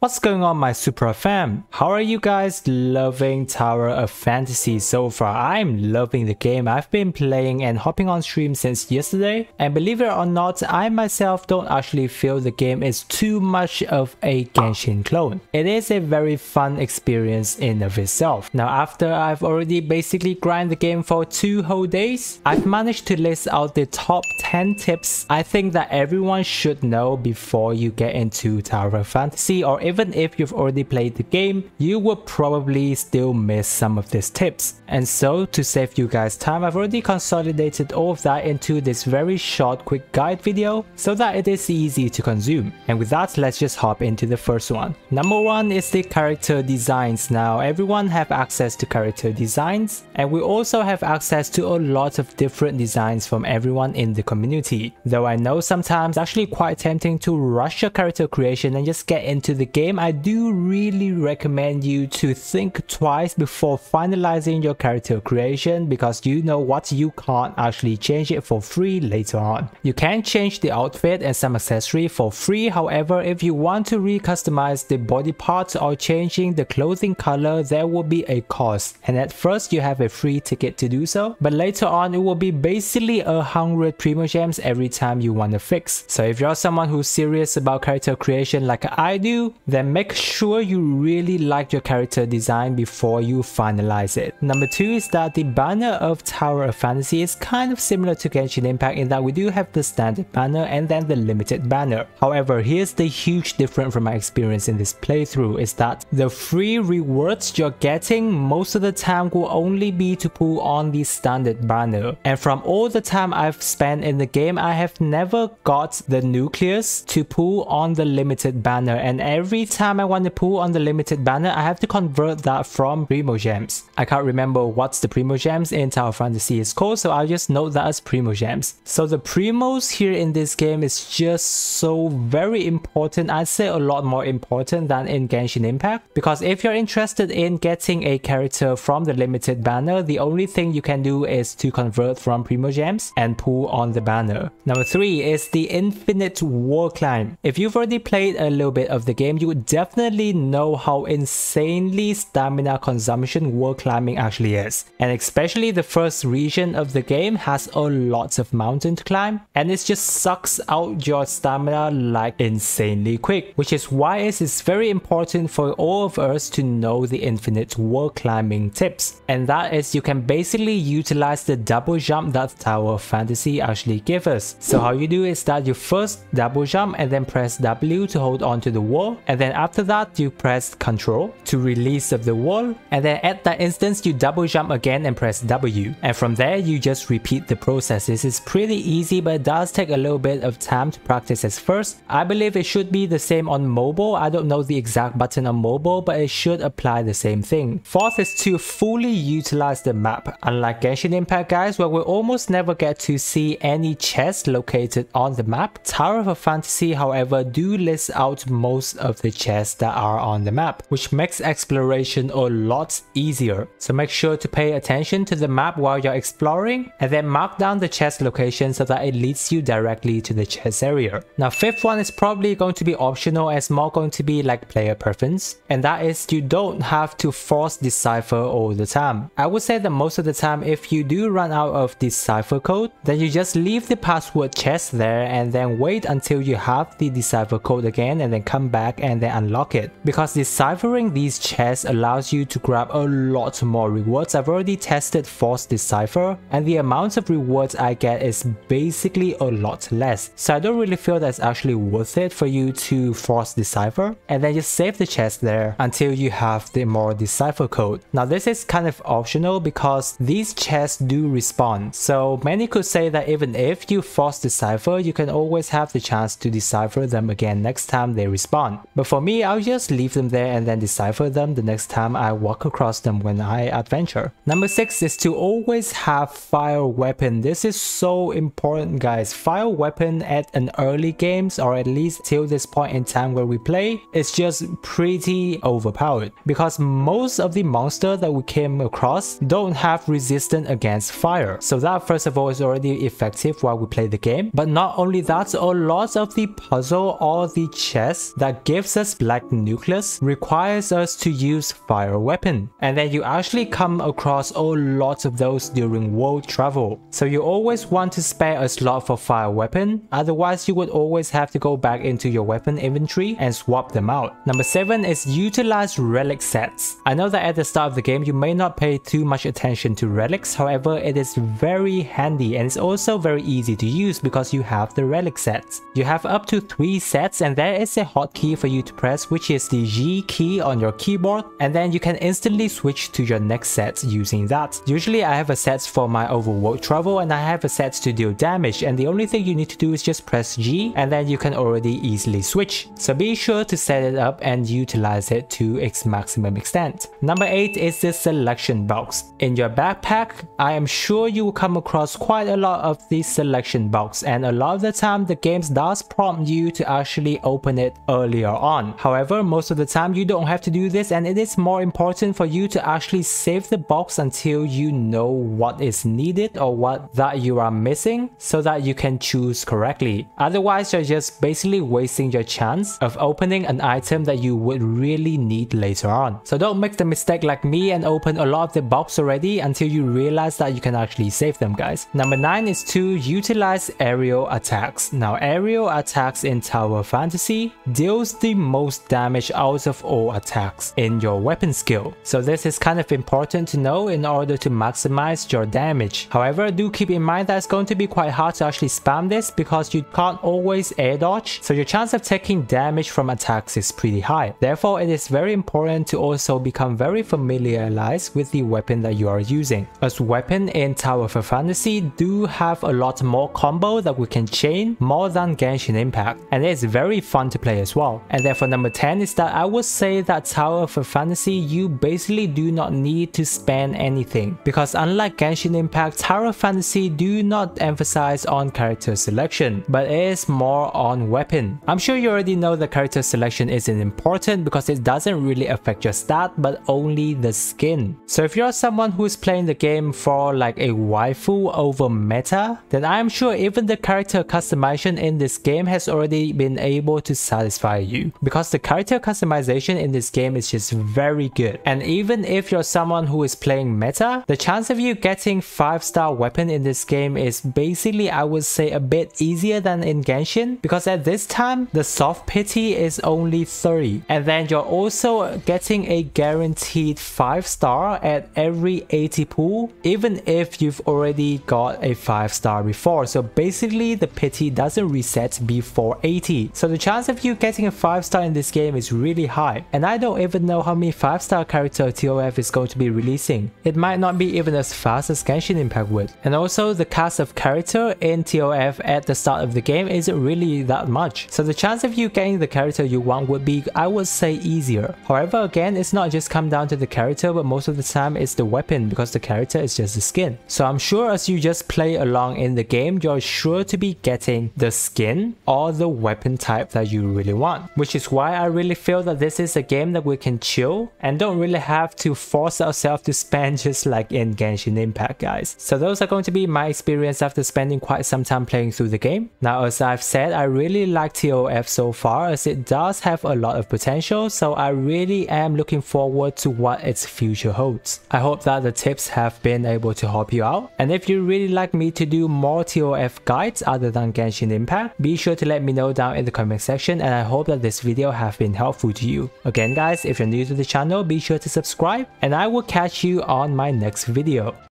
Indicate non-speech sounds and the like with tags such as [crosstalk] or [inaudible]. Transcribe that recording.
What's going on my Super fam? How are you guys loving Tower of Fantasy so far? I'm loving the game. I've been playing and hopping on stream since yesterday and believe it or not, I myself don't actually feel the game is too much of a Genshin clone. It is a very fun experience in of itself. Now after I've already basically grind the game for two whole days, I've managed to list out the top 10 tips I think that everyone should know before you get into Tower of Fantasy or even if you've already played the game, you will probably still miss some of these tips. And so to save you guys time, I've already consolidated all of that into this very short quick guide video so that it is easy to consume. And with that, let's just hop into the first one. Number one is the character designs. Now everyone have access to character designs and we also have access to a lot of different designs from everyone in the community. Though I know sometimes actually quite tempting to rush your character creation and just get into the game game, I do really recommend you to think twice before finalizing your character creation because you know what you can't actually change it for free later on. You can change the outfit and some accessory for free, however if you want to recustomize the body parts or changing the clothing color there will be a cost and at first you have a free ticket to do so but later on it will be basically a hundred Primo Gems every time you want to fix. So if you're someone who's serious about character creation like I do, then make sure you really like your character design before you finalize it. Number 2 is that the banner of Tower of Fantasy is kind of similar to Genshin Impact in that we do have the standard banner and then the limited banner. However, here's the huge difference from my experience in this playthrough is that the free rewards you're getting most of the time will only be to pull on the standard banner. And from all the time I've spent in the game, I have never got the nucleus to pull on the limited banner and every every time I want to pull on the limited banner, I have to convert that from Primogems. I can't remember what's the Primogems in Tower Fantasy is called, so I'll just note that as Primogems. So the Primos here in this game is just so very important. I'd say a lot more important than in Genshin Impact. Because if you're interested in getting a character from the limited banner, the only thing you can do is to convert from Primogems and pull on the banner. Number 3 is the Infinite Wall Climb. If you've already played a little bit of the game, you definitely know how insanely stamina consumption wall climbing actually is. And especially the first region of the game has a lot of mountain to climb and it just sucks out your stamina like insanely quick, which is why it is very important for all of us to know the infinite wall climbing tips. And that is you can basically utilize the double jump that Tower of Fantasy actually gives us. So how you do is that you first double jump and then press W to hold on to the wall and then after that you press Ctrl to release of the wall and then at that instance you double jump again and press W and from there you just repeat the process. This is pretty easy but it does take a little bit of time to practice as first. I believe it should be the same on mobile. I don't know the exact button on mobile but it should apply the same thing. Fourth is to fully utilize the map. Unlike Genshin Impact guys where we almost never get to see any chests located on the map, Tower of Fantasy however do list out most of the chests that are on the map, which makes exploration a lot easier. So make sure to pay attention to the map while you're exploring and then mark down the chest location so that it leads you directly to the chest area. Now fifth one is probably going to be optional as more going to be like player preference and that is you don't have to force decipher all the time. I would say that most of the time if you do run out of decipher code then you just leave the password chest there and then wait until you have the decipher code again and then come back and and then unlock it. Because deciphering these chests allows you to grab a lot more rewards. I've already tested Force Decipher and the amount of rewards I get is basically a lot less. So I don't really feel that's actually worth it for you to Force Decipher and then just save the chest there until you have the more decipher code. Now this is kind of optional because these chests do respawn. So many could say that even if you Force Decipher, you can always have the chance to decipher them again next time they respawn. But for me, I'll just leave them there and then decipher them the next time I walk across them when I adventure. Number 6 is to always have fire weapon. This is so important guys. Fire weapon at an early games or at least till this point in time where we play is just pretty overpowered because most of the monster that we came across don't have resistance against fire. So that first of all is already effective while we play the game. But not only that, a lot of the puzzle or the chests that gives us black nucleus requires us to use fire weapon. And then you actually come across a lot of those during world travel. So you always want to spare a slot for fire weapon, otherwise you would always have to go back into your weapon inventory and swap them out. Number 7 is utilize relic sets. I know that at the start of the game you may not pay too much attention to relics, however it is very handy and it's also very easy to use because you have the relic sets. You have up to 3 sets and there is a hotkey for you to press which is the G key on your keyboard and then you can instantly switch to your next set using that. Usually I have a set for my overworld travel and I have a set to deal damage and the only thing you need to do is just press G and then you can already easily switch. So be sure to set it up and utilize it to its maximum extent. Number 8 is the selection box. In your backpack, I am sure you will come across quite a lot of these selection box and a lot of the time the game does prompt you to actually open it earlier on. However, most of the time you don't have to do this and it is more important for you to actually save the box until you know what is needed or what that you are missing so that you can choose correctly. Otherwise, you're just basically wasting your chance of opening an item that you would really need later on. So don't make the mistake like me and open a lot of the box already until you realize that you can actually save them guys. Number 9 is to utilize aerial attacks. Now aerial attacks in Tower Fantasy deals the most damage out of all attacks in your weapon skill. So this is kind of important to know in order to maximize your damage. However, do keep in mind that it's going to be quite hard to actually spam this because you can't always air dodge, so your chance of taking damage from attacks is pretty high. Therefore, it is very important to also become very familiarized with the weapon that you are using. As weapon in Tower of Fantasy do have a lot more combo that we can chain more than Genshin Impact, and it is very fun to play as well. And then for number 10 is that I would say that Tower of Fantasy you basically do not need to spend anything because unlike Genshin Impact, Tower of Fantasy do not emphasize on character selection, but it is more on weapon. I'm sure you already know that character selection isn't important because it doesn't really affect your stat but only the skin. So if you're someone who is playing the game for like a waifu over meta, then I'm sure even the character customization in this game has already been able to satisfy you because the character customization in this game is just very good. And even if you're someone who is playing meta, the chance of you getting 5 star weapon in this game is basically I would say a bit easier than in Genshin because at this time the soft pity is only 30 and then you're also getting a guaranteed 5 star at every 80 pool even if you've already got a 5 star before. So basically the pity doesn't reset before 80 so the chance of you getting a 5 star in this game is really high and I don't even know how many 5 star character TOF is going to be releasing. It might not be even as fast as Genshin Impact would. And also the cast of character in TOF at the start of the game isn't really that much. So the chance of you getting the character you want would be I would say easier. However again it's not just come down to the character but most of the time it's the weapon because the character is just the skin. So I'm sure as you just play along in the game you're sure to be getting the skin or the weapon type that you really want which is why I really feel that this is a game that we can chill and don't really have to force ourselves to spend [laughs] just like in Genshin Impact guys. So those are going to be my experience after spending quite some time playing through the game. Now as I've said I really like TOF so far as it does have a lot of potential. So I really am looking forward to what its future holds. I hope that the tips have been able to help you out. And if you really like me to do more TOF guides other than Genshin Impact be sure to let me know down in the comment section. And I hope that this video have been helpful to you. Again guys if you're new to the channel be sure to subscribe and I will catch you on my next video.